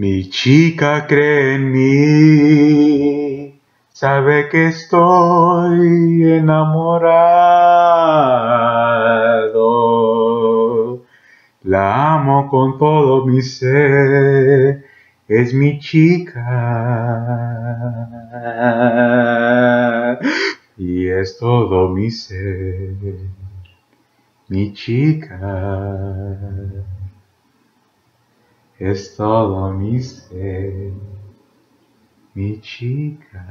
Mi chica cree en mí, sabe que estoy enamorado. La amo con todo mi ser, es mi chica. Y es todo mi ser, mi chica es todo mi ser, mi chica.